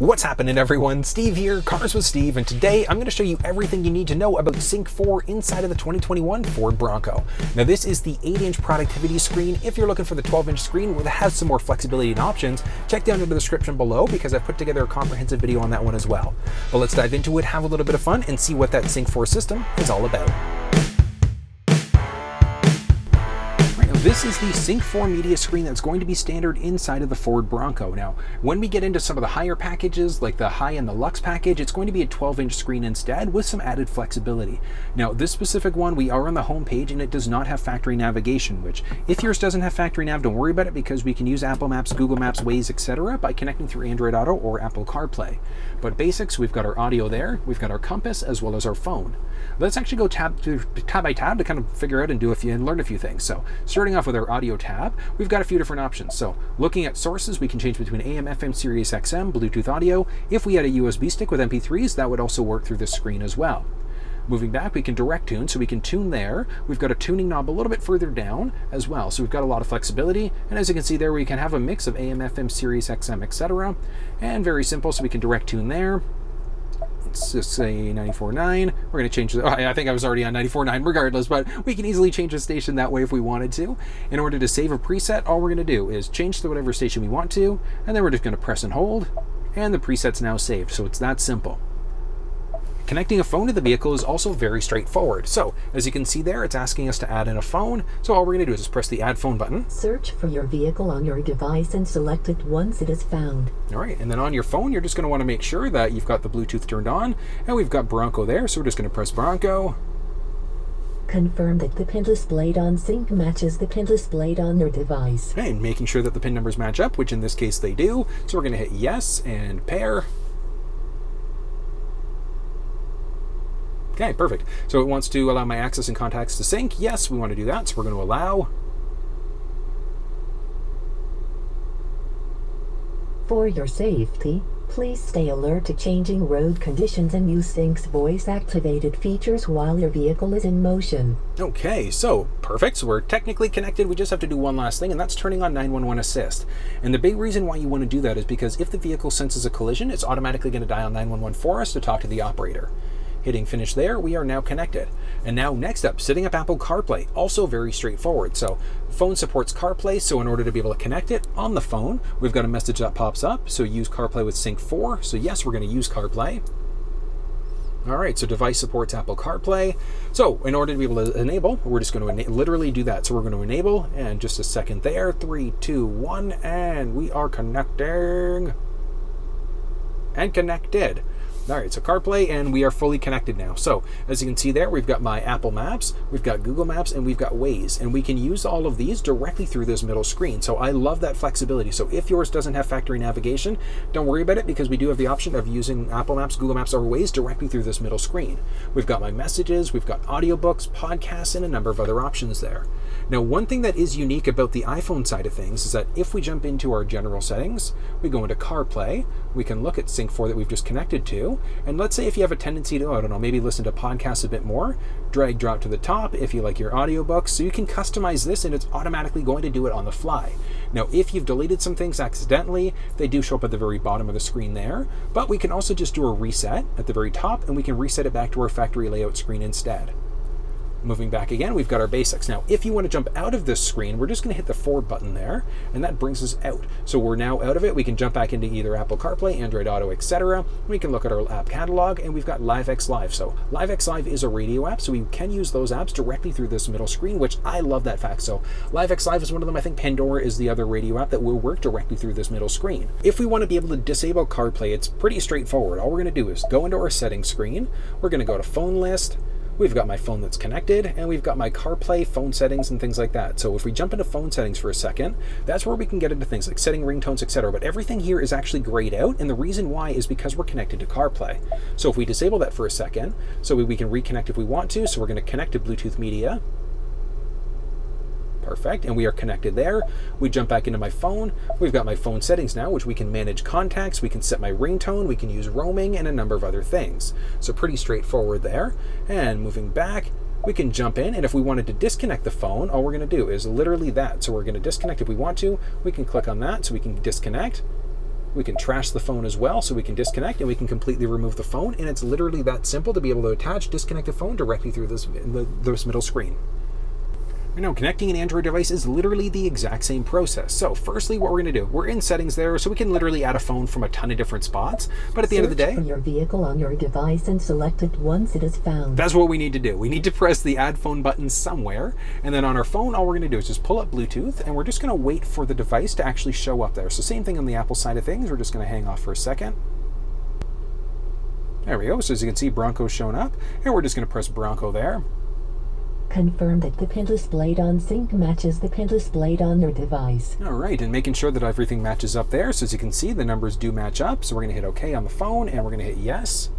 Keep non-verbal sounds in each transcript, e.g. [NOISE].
What's happening everyone? Steve here, Cars with Steve, and today I'm going to show you everything you need to know about Sync 4 inside of the 2021 Ford Bronco. Now this is the 8-inch productivity screen. If you're looking for the 12-inch screen that has some more flexibility and options, check down in the description below because I've put together a comprehensive video on that one as well. But let's dive into it, have a little bit of fun, and see what that Sync 4 system is all about. This is the Sync 4 media screen that's going to be standard inside of the Ford Bronco. Now, when we get into some of the higher packages, like the high and the Lux package, it's going to be a 12-inch screen instead with some added flexibility. Now, this specific one, we are on the home page and it does not have factory navigation, which if yours doesn't have factory nav, don't worry about it because we can use Apple Maps, Google Maps, Waze, etc. by connecting through Android Auto or Apple CarPlay. But basics, we've got our audio there, we've got our compass, as well as our phone. Let's actually go tab, to, tab by tab to kind of figure out and do a few and learn a few things. So starting off with our audio tab, we've got a few different options. So looking at sources, we can change between AM, FM, Sirius XM, Bluetooth audio. If we had a USB stick with MP3s, that would also work through this screen as well. Moving back, we can direct tune, so we can tune there. We've got a tuning knob a little bit further down as well, so we've got a lot of flexibility. And as you can see there, we can have a mix of AM, FM, Sirius XM, etc. And very simple, so we can direct tune there say 94.9. We're going to change the, I think I was already on 94.9 regardless, but we can easily change the station that way if we wanted to. In order to save a preset, all we're going to do is change to whatever station we want to, and then we're just going to press and hold, and the preset's now saved. So it's that simple. Connecting a phone to the vehicle is also very straightforward. So, as you can see there, it's asking us to add in a phone. So all we're going to do is just press the add phone button. Search for your vehicle on your device and select it once it is found. All right, and then on your phone, you're just going to want to make sure that you've got the Bluetooth turned on, and we've got Bronco there, so we're just going to press Bronco. Confirm that the pin displayed on sync matches the pin displayed on your device. And making sure that the pin numbers match up, which in this case they do. So we're going to hit yes and pair. Okay, perfect. So it wants to allow my access and contacts to sync. Yes, we want to do that, so we're going to allow. For your safety, please stay alert to changing road conditions and use Sync's voice-activated features while your vehicle is in motion. Okay, so perfect. So we're technically connected. We just have to do one last thing, and that's turning on 911 Assist. And the big reason why you want to do that is because if the vehicle senses a collision, it's automatically going to dial 911 for us to talk to the operator. Hitting finish there, we are now connected. And now next up, setting up Apple CarPlay, also very straightforward. So phone supports CarPlay, so in order to be able to connect it on the phone, we've got a message that pops up. So use CarPlay with Sync 4. So yes, we're gonna use CarPlay. All right, so device supports Apple CarPlay. So in order to be able to enable, we're just going to literally do that. So we're going to enable, and just a second there, three, two, one, and we are connecting and connected. All right, so CarPlay, and we are fully connected now. So as you can see there, we've got my Apple Maps, we've got Google Maps, and we've got Waze, and we can use all of these directly through this middle screen. So I love that flexibility. So if yours doesn't have factory navigation, don't worry about it because we do have the option of using Apple Maps, Google Maps, or Waze directly through this middle screen. We've got my messages, we've got audiobooks, podcasts, and a number of other options there. Now, one thing that is unique about the iPhone side of things is that if we jump into our general settings, we go into CarPlay, we can look at Sync 4 that we've just connected to, and let's say if you have a tendency to, I don't know, maybe listen to podcasts a bit more, drag drop to the top if you like your audiobooks, so you can customize this and it's automatically going to do it on the fly. Now, if you've deleted some things accidentally, they do show up at the very bottom of the screen there, but we can also just do a reset at the very top and we can reset it back to our factory layout screen instead. Moving back again, we've got our basics. Now, if you want to jump out of this screen, we're just going to hit the forward button there, and that brings us out. So we're now out of it. We can jump back into either Apple CarPlay, Android Auto, etc. We can look at our app catalog, and we've got LiveXLive. So LiveXLive is a radio app, so we can use those apps directly through this middle screen, which I love that fact. So LiveXLive is one of them. I think Pandora is the other radio app that will work directly through this middle screen. If we want to be able to disable CarPlay, it's pretty straightforward. All we're going to do is go into our settings screen. We're going to go to phone list, We've got my phone that's connected, and we've got my CarPlay phone settings and things like that. So if we jump into phone settings for a second, that's where we can get into things like setting ringtones, etc. But everything here is actually grayed out, and the reason why is because we're connected to CarPlay. So if we disable that for a second, so we, we can reconnect if we want to, so we're going to connect to Bluetooth media, Perfect, and we are connected there. We jump back into my phone. We've got my phone settings now, which we can manage contacts, we can set my ringtone, we can use roaming, and a number of other things. So pretty straightforward there. And moving back, we can jump in, and if we wanted to disconnect the phone, all we're going to do is literally that. So we're going to disconnect if we want to. We can click on that so we can disconnect. We can trash the phone as well, so we can disconnect and we can completely remove the phone. And it's literally that simple to be able to attach, disconnect the phone directly through this, this middle screen. You know, connecting an Android device is literally the exact same process. So firstly, what we're going to do, we're in settings there, so we can literally add a phone from a ton of different spots. But at the Search end of the day, your vehicle on your device and select it once it is found. that's what we need to do. We need to press the add phone button somewhere. And then on our phone, all we're going to do is just pull up Bluetooth and we're just going to wait for the device to actually show up there. So same thing on the Apple side of things. We're just going to hang off for a second. There we go. So as you can see, Bronco's shown up. And we're just going to press Bronco there. Confirm that the pin displayed on sync matches the pin displayed on your device. All right, and making sure that everything matches up there. So as you can see, the numbers do match up. So we're going to hit OK on the phone, and we're going to hit yes.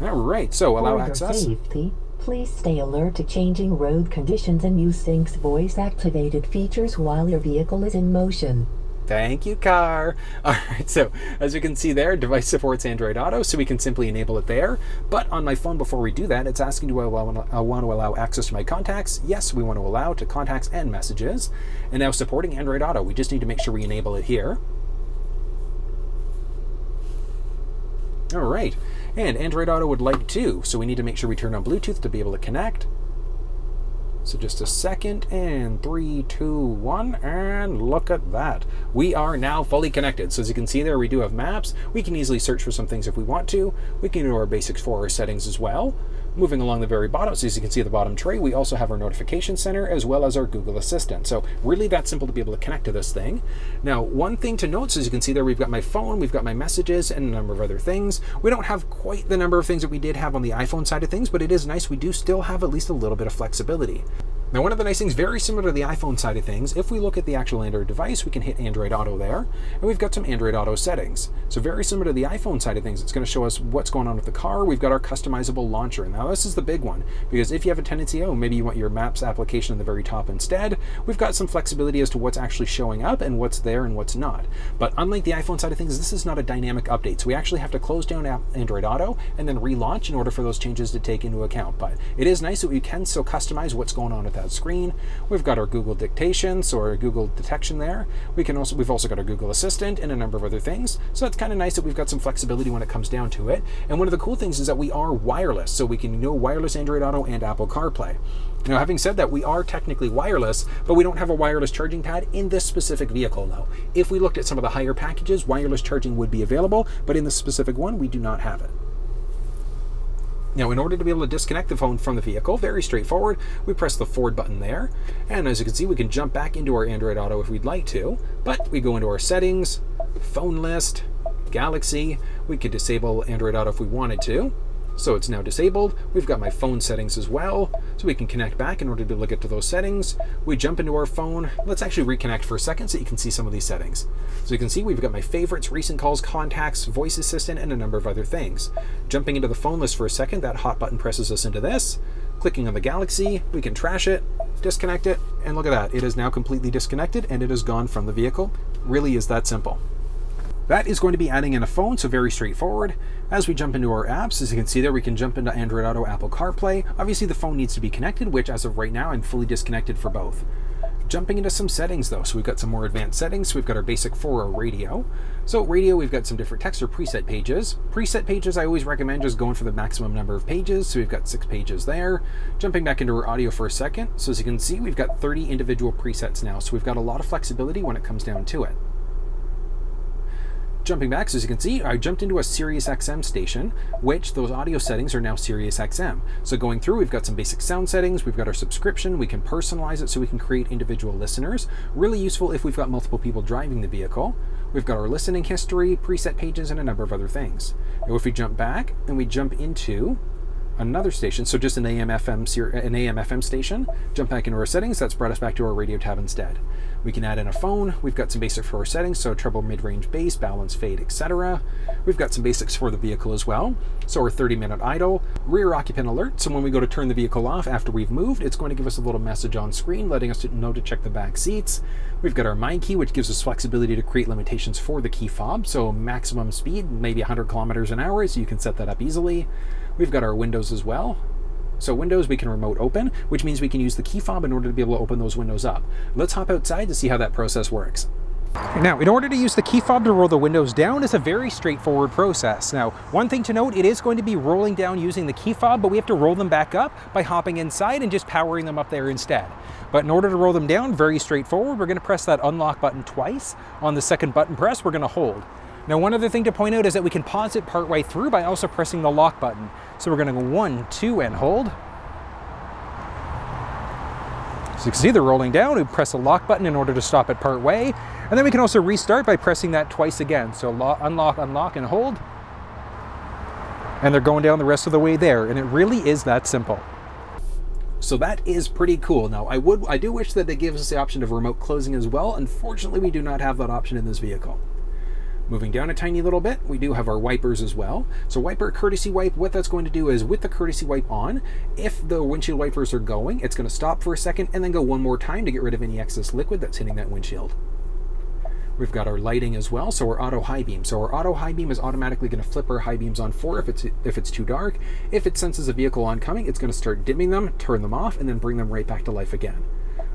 All right, so allow For access. safety, please stay alert to changing road conditions and use Sync's voice-activated features while your vehicle is in motion. Thank you, car. [LAUGHS] All right, so as you can see there, device supports Android Auto, so we can simply enable it there. But on my phone, before we do that, it's asking do I want I want to allow access to my contacts? Yes, we want to allow to contacts and messages. And now supporting Android Auto, we just need to make sure we enable it here. All right, and Android Auto would like to, so we need to make sure we turn on Bluetooth to be able to connect. So just a second, and three, two, one, and look at that. We are now fully connected. So as you can see there, we do have maps. We can easily search for some things if we want to. We can do our basics for our settings as well. Moving along the very bottom, so as you can see the bottom tray, we also have our notification center as well as our Google Assistant. So really that simple to be able to connect to this thing. Now, one thing to note, so as you can see there, we've got my phone, we've got my messages, and a number of other things. We don't have quite the number of things that we did have on the iPhone side of things, but it is nice. We do still have at least a little bit of flexibility. Now, one of the nice things, very similar to the iPhone side of things, if we look at the actual Android device, we can hit Android Auto there, and we've got some Android Auto settings. So very similar to the iPhone side of things, it's going to show us what's going on with the car. We've got our customizable launcher. Now, this is the big one, because if you have a tendency, oh, maybe you want your Maps application at the very top instead, we've got some flexibility as to what's actually showing up and what's there and what's not. But unlike the iPhone side of things, this is not a dynamic update. So we actually have to close down Android Auto and then relaunch in order for those changes to take into account. But it is nice that we can still customize what's going on with that screen. We've got our Google dictation, so our Google detection there. We can also we've also got our Google Assistant and a number of other things. So it's kind of nice that we've got some flexibility when it comes down to it. And one of the cool things is that we are wireless, so we can know wireless Android Auto and Apple CarPlay. Now, having said that, we are technically wireless, but we don't have a wireless charging pad in this specific vehicle, though. If we looked at some of the higher packages, wireless charging would be available, but in this specific one, we do not have it. Now, in order to be able to disconnect the phone from the vehicle, very straightforward, we press the forward button there. And as you can see, we can jump back into our Android Auto if we'd like to, but we go into our settings, phone list, Galaxy. We could disable Android Auto if we wanted to. So it's now disabled. We've got my phone settings as well, so we can connect back in order to be able to get to those settings. We jump into our phone. Let's actually reconnect for a second so you can see some of these settings. So you can see we've got my favorites, recent calls, contacts, voice assistant, and a number of other things. Jumping into the phone list for a second, that hot button presses us into this. Clicking on the Galaxy, we can trash it, disconnect it, and look at that. It is now completely disconnected and it is gone from the vehicle. Really is that simple. That is going to be adding in a phone, so very straightforward. As we jump into our apps, as you can see there, we can jump into Android Auto, Apple CarPlay. Obviously, the phone needs to be connected, which as of right now, I'm fully disconnected for both. Jumping into some settings though, so we've got some more advanced settings. We've got our basic for our radio. So radio, we've got some different text or preset pages. Preset pages, I always recommend just going for the maximum number of pages. So we've got six pages there. Jumping back into our audio for a second. So as you can see, we've got 30 individual presets now. So we've got a lot of flexibility when it comes down to it jumping back, so as you can see, I jumped into a Sirius XM station, which those audio settings are now Sirius XM. So going through, we've got some basic sound settings, we've got our subscription, we can personalize it so we can create individual listeners. Really useful if we've got multiple people driving the vehicle. We've got our listening history, preset pages, and a number of other things. Now if we jump back and we jump into another station, so just an AM FM an AM FM station, jump back into our settings, that's brought us back to our radio tab instead. We can add in a phone. We've got some basics for our settings, so treble, mid-range, bass, balance, fade, etc. We've got some basics for the vehicle as well. So our 30-minute idle, rear occupant alert. So when we go to turn the vehicle off after we've moved, it's going to give us a little message on screen letting us know to check the back seats. We've got our My Key, which gives us flexibility to create limitations for the key fob. So maximum speed, maybe 100 kilometers an hour, so you can set that up easily. We've got our windows as well. So windows we can remote open, which means we can use the key fob in order to be able to open those windows up. Let's hop outside to see how that process works. Now, in order to use the key fob to roll the windows down is a very straightforward process. Now, one thing to note, it is going to be rolling down using the key fob, but we have to roll them back up by hopping inside and just powering them up there instead. But in order to roll them down, very straightforward, we're gonna press that unlock button twice. On the second button press, we're gonna hold. Now, one other thing to point out is that we can pause it partway through by also pressing the lock button. So we're gonna go one, two, and hold. So you can see they're rolling down. We press the lock button in order to stop it part way. And then we can also restart by pressing that twice again. So lock, unlock, unlock, and hold. And they're going down the rest of the way there. And it really is that simple. So that is pretty cool. Now, I would, I do wish that they gave us the option of remote closing as well. Unfortunately, we do not have that option in this vehicle. Moving down a tiny little bit, we do have our wipers as well. So wiper courtesy wipe, what that's going to do is with the courtesy wipe on, if the windshield wipers are going, it's going to stop for a second and then go one more time to get rid of any excess liquid that's hitting that windshield. We've got our lighting as well, so our auto high beam. So our auto high beam is automatically going to flip our high beams on four if it's if it's too dark. If it senses a vehicle oncoming, it's going to start dimming them, turn them off, and then bring them right back to life again.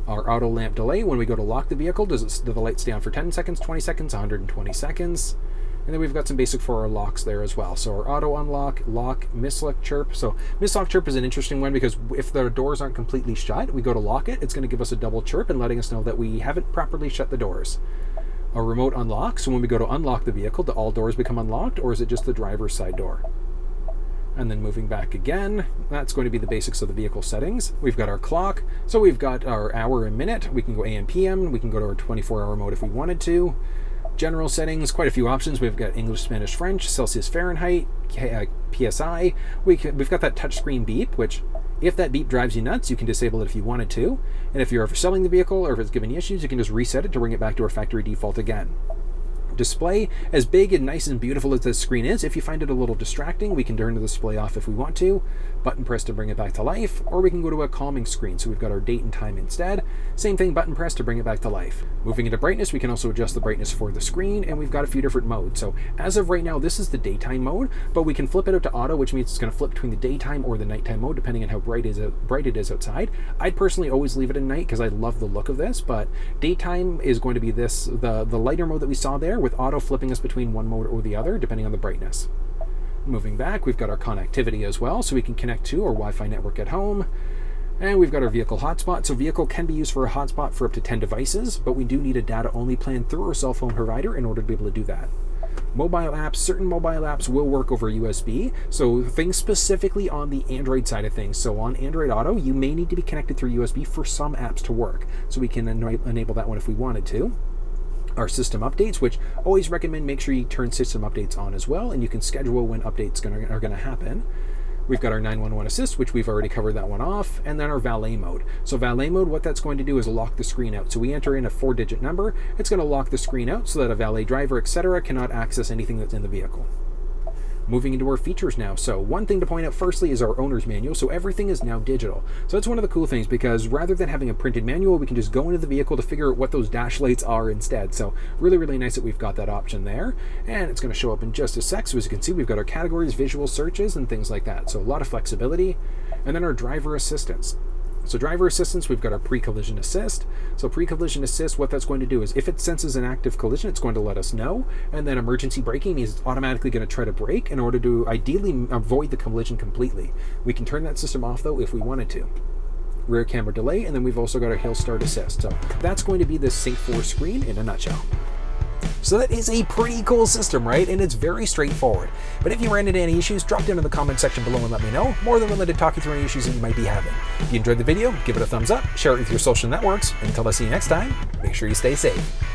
Our auto lamp delay, when we go to lock the vehicle, does, it, do the light stay on for 10 seconds, 20 seconds, 120 seconds? And then we've got some basic for our locks there as well. So our auto unlock, lock, mislock chirp. So mislock chirp is an interesting one because if the doors aren't completely shut, we go to lock it, it's going to give us a double chirp and letting us know that we haven't properly shut the doors. A remote unlock, so when we go to unlock the vehicle, do all doors become unlocked or is it just the driver's side door? And then moving back again. That's going to be the basics of the vehicle settings. We've got our clock, so we've got our hour and minute. We can go AM, PM. We can go to our 24-hour mode if we wanted to. General settings, quite a few options. We've got English, Spanish, French, Celsius, Fahrenheit, uh, PSI. We can, we've got that touchscreen beep, which if that beep drives you nuts, you can disable it if you wanted to. And if you're ever selling the vehicle or if it's giving you issues, you can just reset it to bring it back to our factory default again display. As big and nice and beautiful as this screen is, if you find it a little distracting, we can turn the display off if we want to, button press to bring it back to life, or we can go to a calming screen, so we've got our date and time instead. Same thing, button press to bring it back to life. Moving into brightness, we can also adjust the brightness for the screen, and we've got a few different modes. So as of right now, this is the daytime mode, but we can flip it out to auto, which means it's going to flip between the daytime or the nighttime mode, depending on how bright, is, bright it is outside. I'd personally always leave it at night because I love the look of this, but daytime is going to be this, the, the lighter mode that we saw there, with auto flipping us between one mode or the other, depending on the brightness. Moving back, we've got our connectivity as well, so we can connect to our Wi-Fi network at home. And we've got our vehicle hotspot. So vehicle can be used for a hotspot for up to 10 devices, but we do need a data-only plan through our cell phone provider in order to be able to do that. Mobile apps, certain mobile apps will work over USB. So things specifically on the Android side of things. So on Android Auto, you may need to be connected through USB for some apps to work. So we can enable that one if we wanted to our system updates, which always recommend make sure you turn system updates on as well, and you can schedule when updates gonna, are going to happen. We've got our 911 assist, which we've already covered that one off, and then our valet mode. So valet mode, what that's going to do is lock the screen out. So we enter in a four-digit number, it's going to lock the screen out so that a valet driver, etc., cannot access anything that's in the vehicle. Moving into our features now. So one thing to point out firstly is our owner's manual. So everything is now digital. So that's one of the cool things because rather than having a printed manual, we can just go into the vehicle to figure out what those dash lights are instead. So really, really nice that we've got that option there. And it's going to show up in just a sec. So as you can see, we've got our categories, visual searches, and things like that. So a lot of flexibility. And then our driver assistance. So driver assistance, we've got our pre-collision assist. So pre-collision assist, what that's going to do is if it senses an active collision, it's going to let us know. And then emergency braking is automatically going to try to brake in order to ideally avoid the collision completely. We can turn that system off though if we wanted to rear camera delay, and then we've also got our hill start assist. So that's going to be the Sync 4 screen in a nutshell. So that is a pretty cool system, right? And it's very straightforward. But if you ran into any issues, drop down in the comment section below and let me know. More than willing to talk you through any issues that you might be having. If you enjoyed the video, give it a thumbs up, share it with your social networks. Until I see you next time, make sure you stay safe.